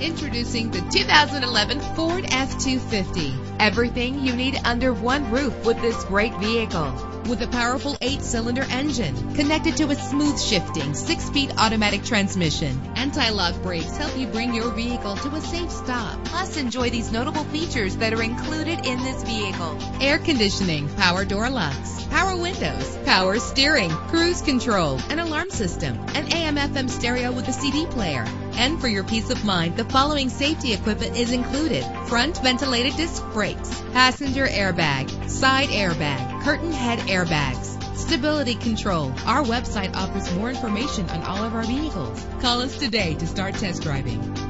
Introducing the 2011 Ford F-250. Everything you need under one roof with this great vehicle. With a powerful eight-cylinder engine connected to a smooth shifting six-speed automatic transmission. Anti-lock brakes help you bring your vehicle to a safe stop. Plus, enjoy these notable features that are included in this vehicle. Air conditioning, power door locks, power windows, power steering, cruise control, an alarm system, an AM FM stereo with a CD player. And for your peace of mind, the following safety equipment is included. Front ventilated disc brakes, passenger airbag, side airbag, curtain head airbags, stability control. Our website offers more information on all of our vehicles. Call us today to start test driving.